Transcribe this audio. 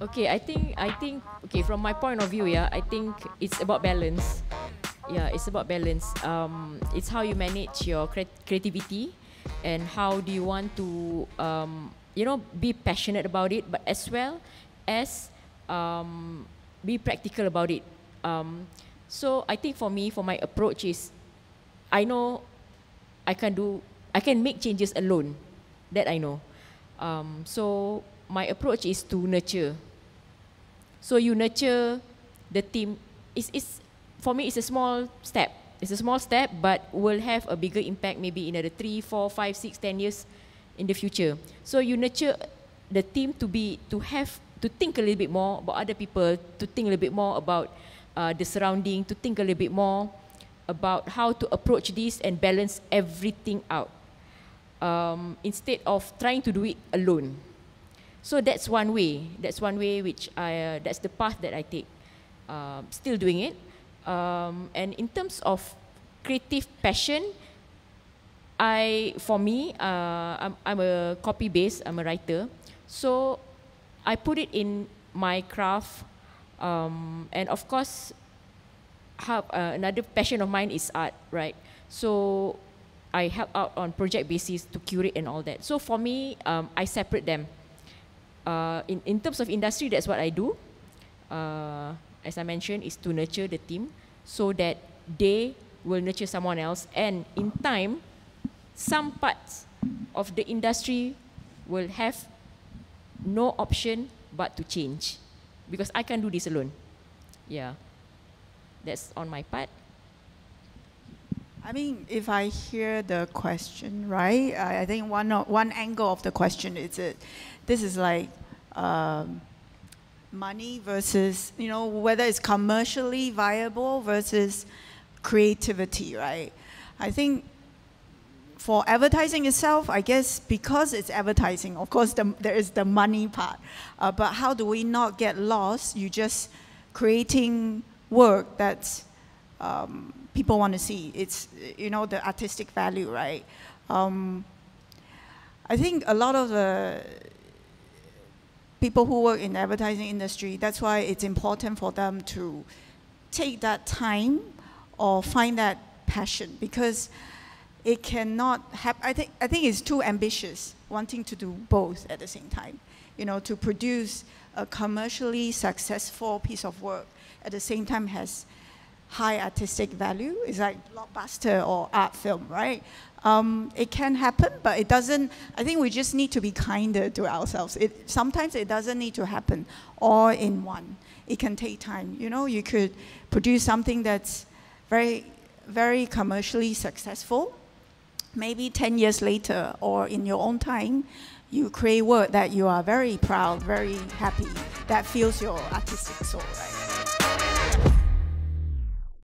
Okay, I think I think okay from my point of view, yeah, I think it's about balance. Yeah, it's about balance. Um, it's how you manage your cre- creativity, and how do you want to, um, you know, be passionate about it, but as well as um, be practical about it. Um, so I think for me, for my approach is, I know, I can do, I can make changes alone. That I know. Um, so my approach is to nurture. So you nurture the team. It's, it's for me. It's a small step. It's a small step, but will have a bigger impact maybe in another three, four, five, six, ten years in the future. So you nurture the team to be to have to think a little bit more about other people, to think a little bit more about uh, the surrounding, to think a little bit more about how to approach this and balance everything out um, instead of trying to do it alone. So that's one way. That's one way which I. Uh, that's the path that I take. Um, still doing it. Um, and in terms of creative passion, I for me, uh, I'm, I'm a copy based. I'm a writer. So I put it in my craft, um, and of course, have, uh, another passion of mine is art, right? So I help out on project basis to curate and all that. So for me, um, I separate them. Uh, in, in terms of industry, that's what I do. Uh, as I mentioned, is to nurture the team so that they will nurture someone else. And in time, some parts of the industry will have no option but to change because I can't do this alone. Yeah, that's on my part. I mean, if I hear the question right, I, I think one one angle of the question is that this is like um, money versus you know whether it's commercially viable versus creativity, right? I think for advertising itself, I guess because it's advertising, of course, the, there is the money part. Uh, but how do we not get lost? You just creating work that's um, people want to see. It's you know the artistic value, right? Um, I think a lot of the people who work in the advertising industry, that's why it's important for them to take that time or find that passion because it cannot happen. I think, I think it's too ambitious wanting to do both at the same time. You know, to produce a commercially successful piece of work at the same time has high artistic value. It's like blockbuster or art film, right? Um, it can happen, but it doesn't. I think we just need to be kinder to ourselves. It, sometimes it doesn't need to happen all in one. It can take time. You know, you could produce something that's very, very commercially successful. Maybe 10 years later or in your own time, you create work that you are very proud, very happy, that feels your artistic soul, right?